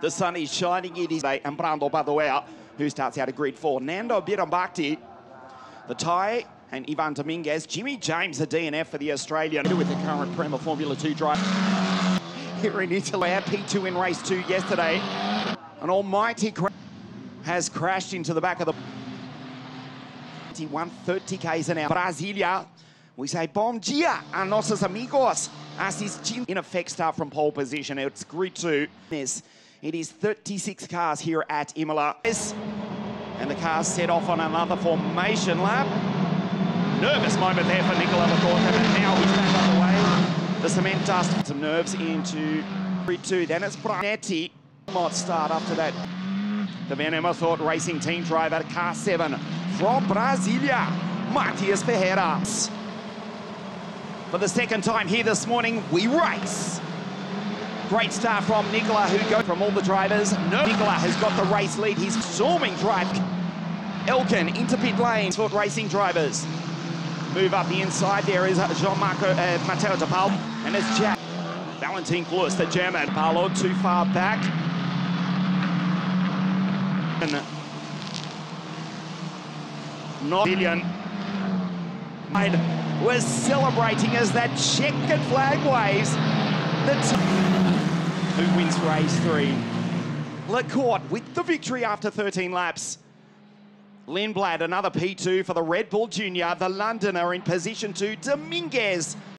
The sun is shining in his day, and Brando Badoer, uh, who starts out of grid four. Nando Birambakti, the tie, and Ivan Dominguez. Jimmy James, the DNF for the Australian. With the current Prema Formula 2 driver. Here in Italy, our P2 in race two yesterday. An almighty crash has crashed into the back of the 130 k's an hour. Brasilia, we say bom dia a nossos amigos. Assistim in effect start from pole position. It's grid two. Yes, It is 36 cars here at Imola. And the cars set off on another formation lap. Nervous moment there for Nicola Lacorte, but now he's back on the way. The cement dust, some nerves into grid two. Then it's Branetti. Might start after that. The Van Thought Racing Team driver, car seven from Brasilia, Matias Ferreira. For the second time here this morning, we race. Great start from Nicola, who go from all the drivers. No, Nicola has got the race lead. He's storming drive. Elkin into pit lane. Thought Racing drivers. Move up the inside. There is Jean-Marco uh, Matteo De Palo. And it's Jack. Valentin Kluss, the German. Paulo too far back. Not billion. Was celebrating as that checkered flag waves. Who wins race three. Lacorte with the victory after 13 laps. Lindblad, another P2 for the Red Bull Junior. The Londoner in position two. Dominguez